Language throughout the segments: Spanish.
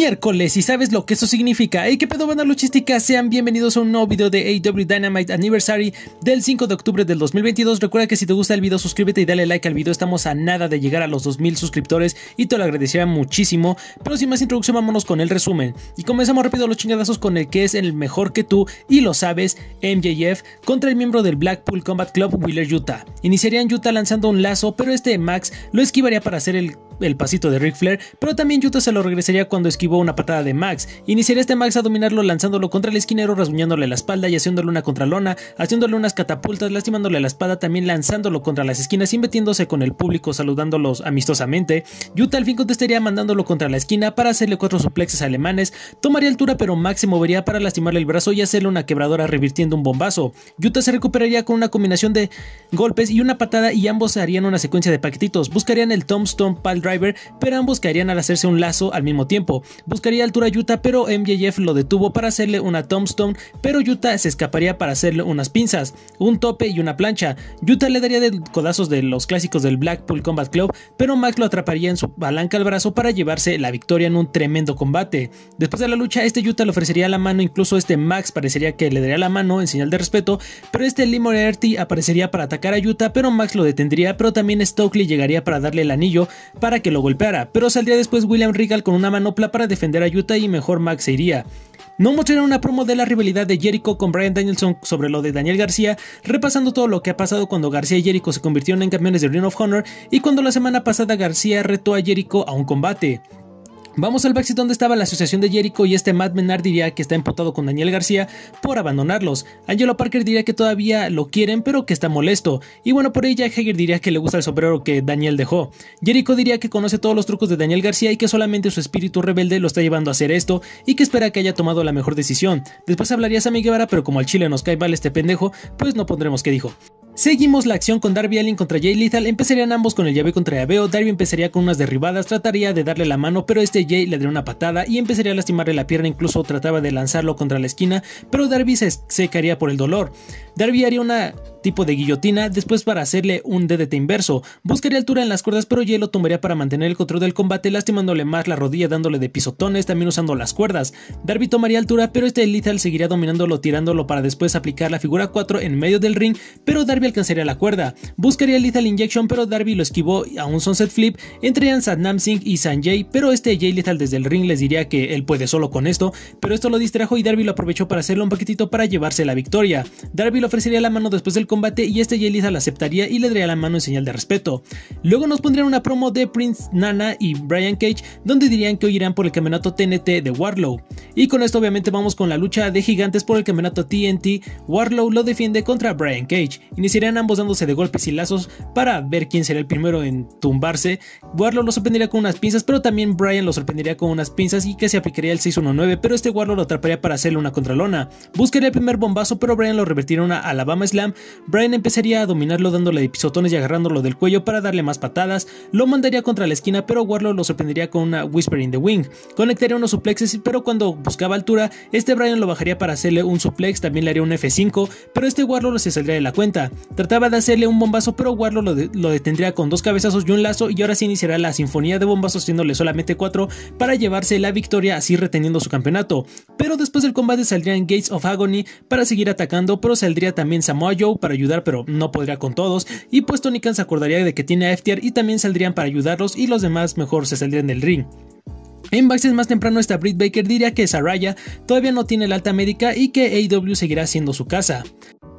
miércoles y sabes lo que eso significa. Hey, qué pedo, banda luchística. Sean bienvenidos a un nuevo video de AW Dynamite Anniversary del 5 de octubre del 2022. Recuerda que si te gusta el video, suscríbete y dale like al video. Estamos a nada de llegar a los 2000 suscriptores y te lo agradecería muchísimo. Pero sin más introducción, vámonos con el resumen. Y comenzamos rápido los chingadazos con el que es el mejor que tú y lo sabes, MJF, contra el miembro del Blackpool Combat Club, Wheeler Utah. Iniciarían Utah lanzando un lazo, pero este Max lo esquivaría para hacer el el pasito de Ric Flair, pero también Utah se lo regresaría cuando esquivó una patada de Max. Iniciaría este Max a dominarlo lanzándolo contra el esquinero, rasguñándole la espalda y haciéndole una contralona, haciéndole unas catapultas, lastimándole la espada, también lanzándolo contra las esquinas y metiéndose con el público saludándolos amistosamente. Utah al fin contestaría mandándolo contra la esquina para hacerle cuatro suplexes alemanes, tomaría altura pero Max se movería para lastimarle el brazo y hacerle una quebradora revirtiendo un bombazo. Utah se recuperaría con una combinación de golpes y una patada y ambos harían una secuencia de paquetitos. Buscarían el Tombstone Pero ambos caerían al hacerse un lazo al mismo tiempo. Buscaría altura a Yuta, pero MJF lo detuvo para hacerle una tombstone, pero Yuta se escaparía para hacerle unas pinzas, un tope y una plancha. Yuta le daría de codazos de los clásicos del Blackpool Combat Club, pero Max lo atraparía en su palanca al brazo para llevarse la victoria en un tremendo combate. Después de la lucha, este Yuta le ofrecería la mano, incluso este Max parecería que le daría la mano en señal de respeto, pero este Lee Moriarty aparecería para atacar a Yuta, pero Max lo detendría, pero también Stokely llegaría para darle el anillo para que lo golpeara, pero saldría después William Regal con una manopla para defender a Utah y mejor Max se iría. No mostraron una promo de la rivalidad de Jericho con Brian Danielson sobre lo de Daniel García, repasando todo lo que ha pasado cuando García y Jericho se convirtieron en campeones de Ring of Honor y cuando la semana pasada García retó a Jericho a un combate. Vamos al backstage donde estaba la asociación de Jericho y este Matt Menard diría que está emputado con Daniel García por abandonarlos. Angelo Parker diría que todavía lo quieren pero que está molesto. Y bueno, por ella Hager diría que le gusta el sombrero que Daniel dejó. Jericho diría que conoce todos los trucos de Daniel García y que solamente su espíritu rebelde lo está llevando a hacer esto y que espera que haya tomado la mejor decisión. Después hablaría Sammy Guevara pero como al chile nos cae mal este pendejo, pues no pondremos qué dijo. Seguimos la acción con Darby Allin contra Jay Lethal, empezarían ambos con el llave contra llaveo, Darby empezaría con unas derribadas, trataría de darle la mano, pero este Jay le daría una patada y empezaría a lastimarle la pierna, incluso trataba de lanzarlo contra la esquina, pero Darby se secaría por el dolor. Darby haría una tipo de guillotina, después para hacerle un DDT inverso. Buscaría altura en las cuerdas, pero Jay lo tomaría para mantener el control del combate, lastimándole más la rodilla, dándole de pisotones, también usando las cuerdas. Darby tomaría altura, pero este Lethal seguiría dominándolo, tirándolo para después aplicar la figura 4 en medio del ring, pero Darby alcanzaría la cuerda. Buscaría Lethal Injection, pero Darby lo esquivó a un Sunset Flip. Entrarían Satnam Singh y Sanjay, pero este Jay Lethal desde el ring les diría que él puede solo con esto, pero esto lo distrajo y Darby lo aprovechó para hacerle un paquetito para llevarse la victoria. Darby le ofrecería la mano después del combate y este Lethal aceptaría y le daría la mano en señal de respeto. Luego nos pondrían una promo de Prince Nana y Brian Cage, donde dirían que hoy irán por el campeonato TNT de Warlow. Y con esto obviamente vamos con la lucha de gigantes por el campeonato TNT. Warlow lo defiende contra Brian Cage. Iniciarían ambos dándose de golpes y lazos para ver quién será el primero en tumbarse. Warlow lo sorprendería con unas pinzas, pero también Brian lo sorprendería con unas pinzas y que se aplicaría el 619, pero este Warlow lo atraparía para hacerle una contralona. Buscaría el primer bombazo, pero Brian lo revertiría una Alabama Slam. Brian empezaría a dominarlo dándole de pisotones y agarrándolo del cuello para darle más patadas. Lo mandaría contra la esquina, pero Warlow lo sorprendería con una Whisper in the Wing. Conectaría unos suplexes, pero cuando buscaba altura, este Brian lo bajaría para hacerle un suplex, también le haría un F5, pero este Warlow se saldría de la cuenta. Trataba de hacerle un bombazo, pero Warlow lo, lo detendría con dos cabezazos y un lazo y ahora sí iniciará la sinfonía de bombazos haciéndole solamente cuatro para llevarse la victoria así reteniendo su campeonato. Pero después del combate saldrían Gates of Agony para seguir atacando, pero saldría también Samoa Joe para ayudar, pero no podría con todos. Y pues Tony Khan se acordaría de que tiene a FTR y también saldrían para ayudarlos y los demás mejor se saldrían del ring. En backstage más temprano esta Britt Baker diría que Saraya todavía no tiene la alta médica y que AEW seguirá siendo su casa.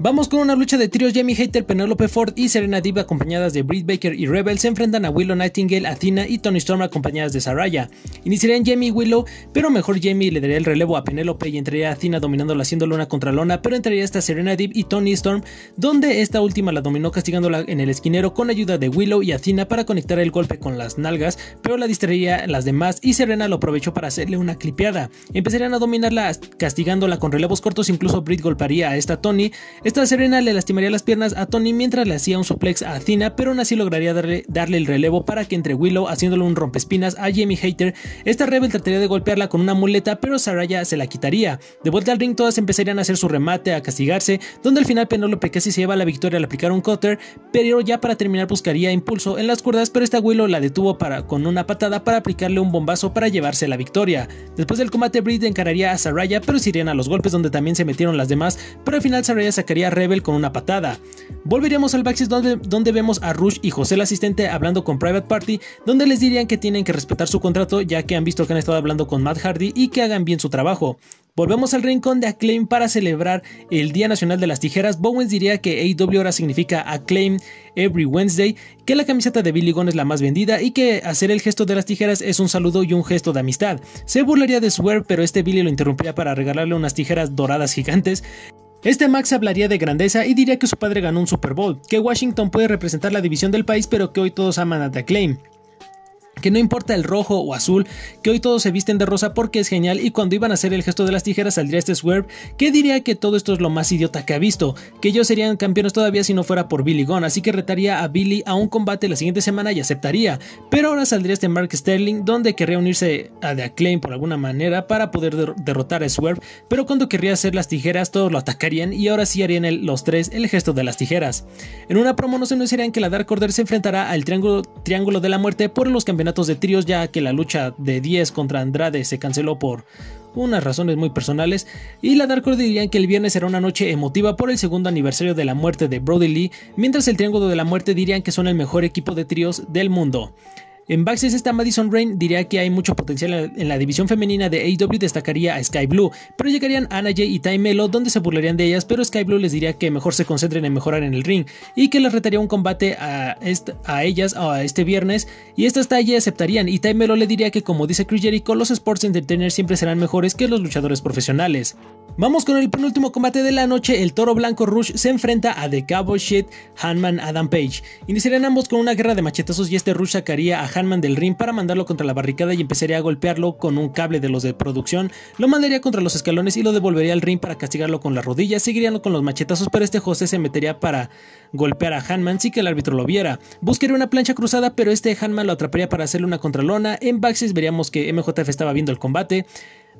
Vamos con una lucha de tríos. Jamie Hater, Penelope Ford y Serena Deeb acompañadas de Britt Baker y Rebel se enfrentan a Willow Nightingale, Athena y Tony Storm acompañadas de Saraya. Iniciarían Jamie y Willow, pero mejor Jamie le daría el relevo a Penelope y entraría a Athena dominándola haciéndole una contralona, pero entraría hasta Serena Deeb y Tony Storm, donde esta última la dominó castigándola en el esquinero con ayuda de Willow y Athena para conectar el golpe con las nalgas, pero la distraería las demás y Serena lo aprovechó para hacerle una clipeada. Empezarían a dominarla castigándola con relevos cortos, incluso Britt golpearía a esta Tony. Esta Serena le lastimaría las piernas a Tony mientras le hacía un suplex a Athena, pero aún así lograría darle, darle el relevo para que entre Willow haciéndole un rompespinas a Jamie Hater, esta Rebel trataría de golpearla con una muleta, pero Saraya se la quitaría. De vuelta al ring todas empezarían a hacer su remate, a castigarse, donde al final Penelope casi se lleva la victoria al aplicar un cutter, pero ya para terminar buscaría impulso en las cuerdas, pero esta Willow la detuvo para, con una patada para aplicarle un bombazo para llevarse la victoria. Después del combate Breed encararía a Saraya, pero se irían a los golpes donde también se metieron las demás, pero al final Saraya sacaría Rebel con una patada. Volveríamos al backstage donde, donde vemos a Rush y José el asistente hablando con Private Party, donde les dirían que tienen que respetar su contrato ya que han visto que han estado hablando con Matt Hardy y que hagan bien su trabajo. Volvemos al rincón de Acclaim para celebrar el Día Nacional de las Tijeras. Bowens diría que AEW ahora significa Acclaim Every Wednesday, que la camiseta de Billy Gunn es la más vendida y que hacer el gesto de las tijeras es un saludo y un gesto de amistad. Se burlaría de Swerve, pero este Billy lo interrumpía para regalarle unas tijeras doradas gigantes. Este Max hablaría de grandeza y diría que su padre ganó un Super Bowl, que Washington puede representar la división del país pero que hoy todos aman a The Acclaim que no importa el rojo o azul, que hoy todos se visten de rosa porque es genial y cuando iban a hacer el gesto de las tijeras saldría este Swerve que diría que todo esto es lo más idiota que ha visto, que ellos serían campeones todavía si no fuera por Billy Gunn, así que retaría a Billy a un combate la siguiente semana y aceptaría, pero ahora saldría este Mark Sterling donde querría unirse a The Acclaim por alguna manera para poder derrotar a Swerve, pero cuando querría hacer las tijeras todos lo atacarían y ahora sí harían los tres el gesto de las tijeras. En una promo no se anunciarían que la Dark Order se enfrentará al triángulo, triángulo de la muerte por los campeonatos de tríos ya que la lucha de 10 contra Andrade se canceló por unas razones muy personales, y la Dark Order dirían que el viernes será una noche emotiva por el segundo aniversario de la muerte de Brody Lee, mientras el Triángulo de la Muerte dirían que son el mejor equipo de tríos del mundo. En Backstage está Madison Rain diría que hay mucho potencial en la división femenina de AEW destacaría a Sky Blue, pero llegarían Anna Jay y Ty Melo donde se burlarían de ellas, pero Sky Blue les diría que mejor se concentren en mejorar en el ring y que les retaría un combate a, a ellas a este viernes y estas Ty aceptarían y Ty Melo le diría que como dice Chris Jericho los sports entertainers siempre serán mejores que los luchadores profesionales. Vamos con el penúltimo combate de la noche, el toro blanco Rush se enfrenta a The Cowboy Shit Hanman Adam Page. Iniciarían ambos con una guerra de machetazos y este Rush sacaría a Hanman del ring para mandarlo contra la barricada y empezaría a golpearlo con un cable de los de producción, lo mandaría contra los escalones y lo devolvería al ring para castigarlo con las rodillas, seguirían con los machetazos pero este José se metería para golpear a Hanman sin que el árbitro lo viera. Buscaría una plancha cruzada pero este Hanman lo atraparía para hacerle una contralona, en backstage veríamos que MJF estaba viendo el combate,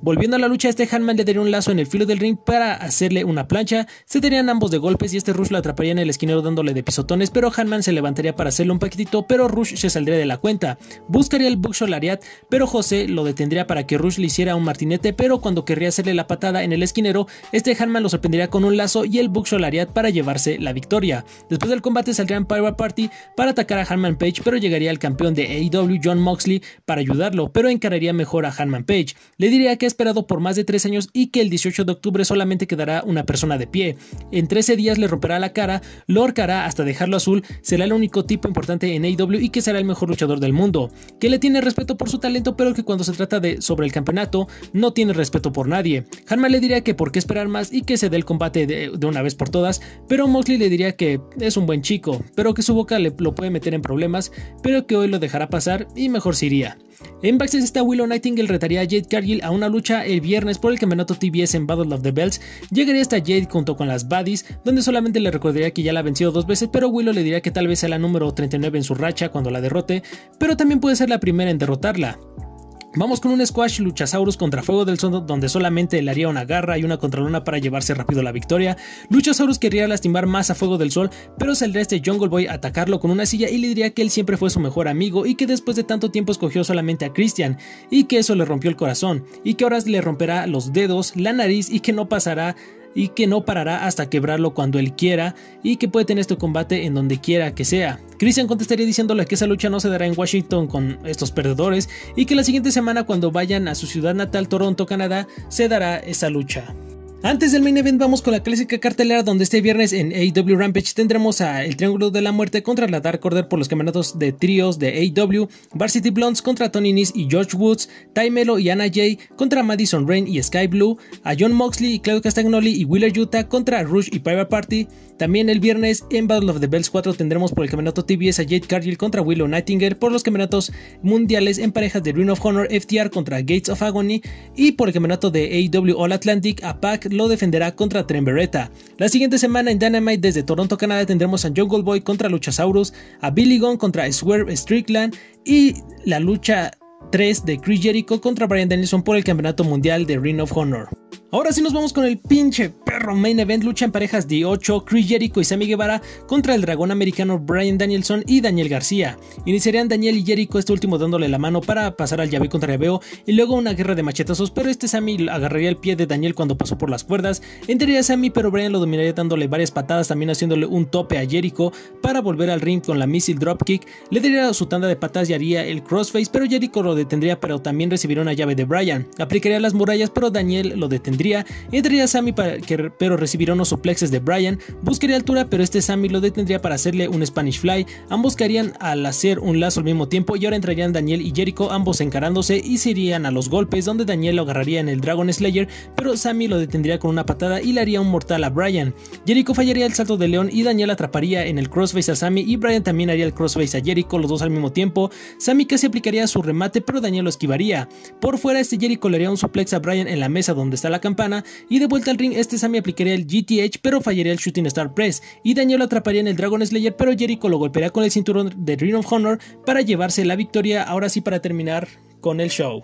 Volviendo a la lucha, este Hanman le daría un lazo en el filo del ring para hacerle una plancha, se darían ambos de golpes y este Rush lo atraparía en el esquinero dándole de pisotones, pero Hanman se levantaría para hacerle un paquetito, pero Rush se saldría de la cuenta. Buscaría el Buckshot Lariat, pero José lo detendría para que Rush le hiciera un martinete, pero cuando querría hacerle la patada en el esquinero, este Hanman lo sorprendería con un lazo y el Buckshot Lariat para llevarse la victoria. Después del combate saldrían Pirate Party para atacar a Hanman Page, pero llegaría el campeón de AEW John Moxley para ayudarlo, pero encararía mejor a Hanman Page. Le diría que esperado por más de 3 años y que el 18 de octubre solamente quedará una persona de pie. En 13 días le romperá la cara, lo ahorcará hasta dejarlo azul, será el único tipo importante en AEW y que será el mejor luchador del mundo. Que le tiene respeto por su talento, pero que cuando se trata de sobre el campeonato no tiene respeto por nadie. Hanman le diría que por qué esperar más y que se dé el combate de, una vez por todas, pero Moxley le diría que es un buen chico, pero que su boca le, lo puede meter en problemas, pero que hoy lo dejará pasar y mejor se iría. En backstage está Willow Nightingale retaría a Jade Cargill a una lucha el viernes por el campeonato TBS en Battle of the Belts. Llegaría hasta Jade junto con las Buddies, donde solamente le recordaría que ya la ha vencido dos veces, pero Willow le diría que tal vez sea la número 39 en su racha cuando la derrote, pero también puede ser la primera en derrotarla. Vamos con un squash Luchasaurus contra Fuego del Sol donde solamente le haría una garra y una contralona para llevarse rápido la victoria. Luchasaurus querría lastimar más a Fuego del Sol, pero saldría este Jungle Boy atacarlo con una silla y le diría que él siempre fue su mejor amigo y que después de tanto tiempo escogió solamente a Christian y que eso le rompió el corazón y que ahora le romperá los dedos, la nariz y que no pasará y que no parará hasta quebrarlo cuando él quiera y que puede tener este combate en donde quiera que sea. Christian contestaría diciéndole que esa lucha no se dará en Washington con estos perdedores y que la siguiente semana cuando vayan a su ciudad natal Toronto, Canadá, se dará esa lucha. Antes del main event vamos con la clásica cartelera donde este viernes en AEW Rampage tendremos a El Triángulo de la Muerte contra la Dark Order por los campeonatos de tríos de AEW, Varsity Blondes contra Tony Nese y George Woods, Ty Melo y Anna Jay contra Madison Rain y Sky Blue, a John Moxley y Claudio Castagnoli y Wheeler Utah contra Rush y Private Party. También el viernes en Battle of the Bells 4 tendremos por el campeonato TBS a Jade Cargill contra Willow Nightingale por los campeonatos mundiales en parejas de Ring of Honor FTR contra Gates of Agony y por el campeonato de AEW All Atlantic a Pac lo defenderá contra Tremberetta. La siguiente semana en Dynamite desde Toronto, Canadá tendremos a Jungle Boy contra Luchasaurus, a Billy Gunn contra Swerve Strickland y la lucha 3 de Chris Jericho contra Brian Danielson por el Campeonato Mundial de Ring of Honor. Ahora sí nos vamos con el pinche perro main event, lucha en parejas de 8, Chris Jericho y Sammy Guevara contra el dragón americano Brian Danielson y Daniel García. Iniciarían Daniel y Jericho, este último dándole la mano para pasar al llave contra llaveo y luego una guerra de machetazos, pero este Sammy agarraría el pie de Daniel cuando pasó por las cuerdas, entraría Sammy pero Brian lo dominaría dándole varias patadas, también haciéndole un tope a Jericho para volver al ring con la missile dropkick, le daría su tanda de patadas y haría el crossface, pero Jericho lo detendría pero también recibiría una llave de Brian, aplicaría las murallas pero Daniel lo detendría entraría Sammy para que, pero recibiría unos suplexes de Brian, buscaría altura pero este Sammy lo detendría para hacerle un Spanish Fly, ambos caerían al hacer un lazo al mismo tiempo y ahora entrarían Daniel y Jericho ambos encarándose y se irían a los golpes donde Daniel lo agarraría en el Dragon Slayer pero Sammy lo detendría con una patada y le haría un mortal a Brian. Jericho fallaría el salto de león y Daniel atraparía en el crossface a Sammy y Brian también haría el crossface a Jericho, los dos al mismo tiempo. Sammy casi aplicaría su remate pero Daniel lo esquivaría. Por fuera este Jericho le haría un suplex a Brian en la mesa donde está la campana y de vuelta al ring este Sammy aplicaría el GTH pero fallaría el Shooting Star Press y Daniel lo atraparía en el Dragon Slayer pero Jericho lo golpearía con el cinturón de Ring of Honor para llevarse la victoria ahora sí para terminar con el show.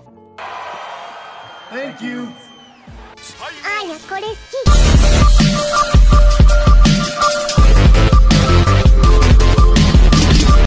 Thank you.